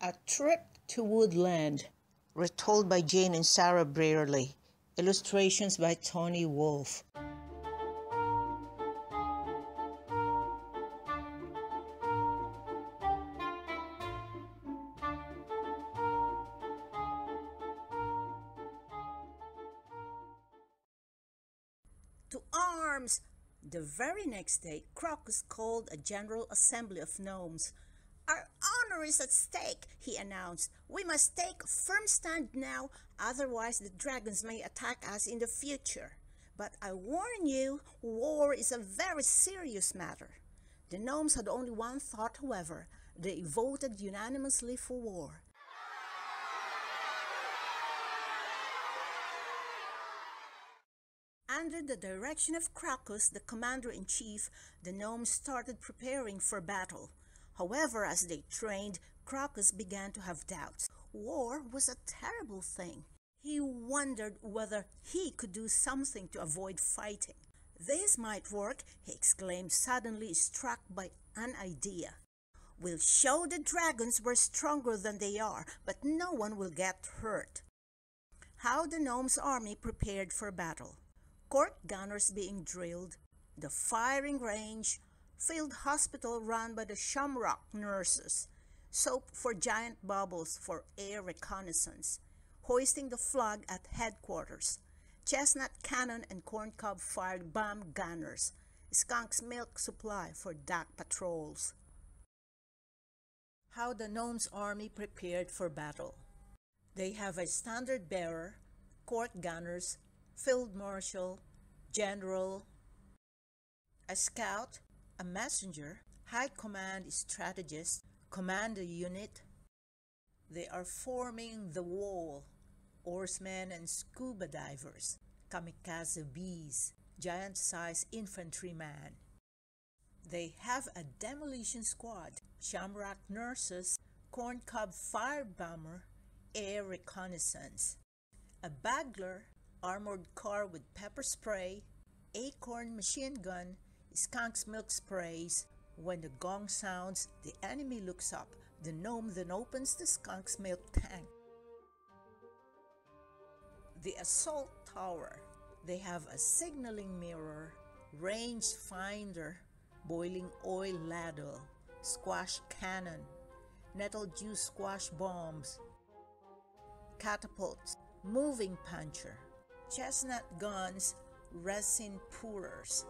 A Trip to Woodland, retold by Jane and Sarah Brierley. Illustrations by Tony Wolf. To arms! The very next day, Crocus called a general assembly of gnomes. Honor is at stake, he announced. We must take firm stand now, otherwise the dragons may attack us in the future. But I warn you, war is a very serious matter. The gnomes had only one thought, however. They voted unanimously for war. Under the direction of Crocus, the commander-in-chief, the gnomes started preparing for battle. However, as they trained, Crocus began to have doubts. War was a terrible thing. He wondered whether he could do something to avoid fighting. This might work, he exclaimed, suddenly struck by an idea. We'll show the dragons we're stronger than they are, but no one will get hurt. How the gnomes' army prepared for battle. Court gunners being drilled, the firing range, field hospital run by the Shamrock nurses, soap for giant bubbles for air reconnaissance, hoisting the flag at headquarters, chestnut cannon and corncob fired bomb gunners, skunk's milk supply for dock patrols. How the Gnomes Army prepared for battle. They have a standard bearer, court gunners, field marshal, general, a scout, a messenger, high command strategist, commander unit. They are forming the wall, oarsmen and scuba divers, kamikaze bees, giant-sized infantryman. They have a demolition squad, shamrock nurses, corncob fire bomber, air reconnaissance, a bagler, armored car with pepper spray, acorn machine gun, skunk's milk sprays. When the gong sounds, the enemy looks up. The gnome then opens the skunk's milk tank. The assault tower. They have a signaling mirror, range finder, boiling oil ladle, squash cannon, nettle juice squash bombs, catapults, moving puncher, chestnut guns, resin pourers,